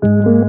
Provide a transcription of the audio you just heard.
thank you